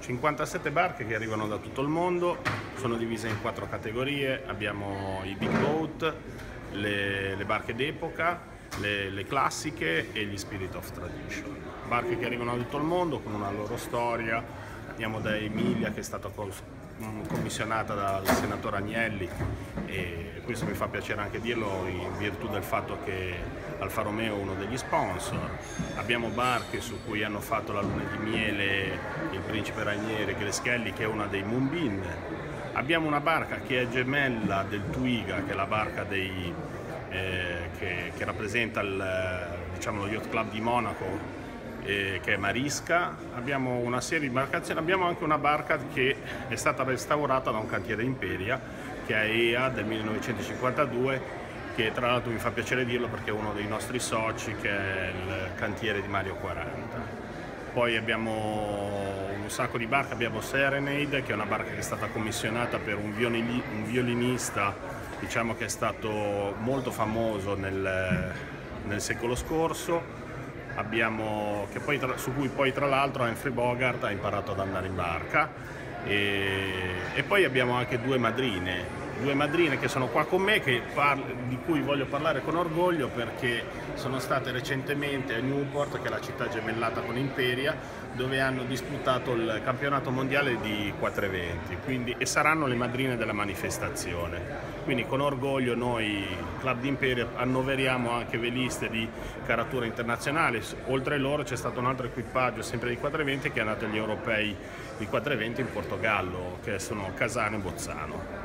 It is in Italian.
57 barche che arrivano da tutto il mondo, sono divise in quattro categorie, abbiamo i big boat, le, le barche d'epoca, le, le, classiche e gli spirit of tradition. Barche che arrivano da tutto il mondo con una loro storia, andiamo da Emilia che è stata mm, commissionata dal senatore Agnelli e questo mi fa piacere anche dirlo in virtù del fatto che Alfa Romeo è uno degli sponsor, abbiamo barche su cui hanno fatto la luna di miele il principe Rainieri Greschelli che è una dei Moonbeam, abbiamo una barca che è gemella del Twiga che è la barca dei, eh, che, che, rappresenta il, diciamo, lo Yacht Club di Monaco eh, che è Marisca, abbiamo una serie di imbarcazioni, abbiamo anche una barca che è stata restaurata da un cantiere Imperia che è EA del 1952 che tra l'altro mi fa piacere dirlo perché è uno dei nostri soci che è il cantiere di Mario 40. Poi abbiamo un sacco di barche, abbiamo Serenade che è una barca che è stata commissionata per un, violini, un violinista diciamo che è stato molto famoso nel, nel secolo scorso, abbiamo, poi, su cui poi tra l'altro Humphrey Bogart ha imparato ad andare in barca e, e poi abbiamo anche due madrine, due madrine che sono qua con me, di cui voglio parlare con orgoglio perché sono state recentemente a Newport, che è la città gemellata con Imperia, dove hanno disputato il campionato mondiale di 420 quindi, e saranno le madrine della manifestazione. Quindi con orgoglio noi, Club di Imperia, annoveriamo anche veliste di caratura internazionale. Oltre loro c'è stato un altro equipaggio sempre di 420 che è andato agli europei di 420 in Portogallo, che sono Casano e Bozzano.